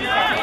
Yeah.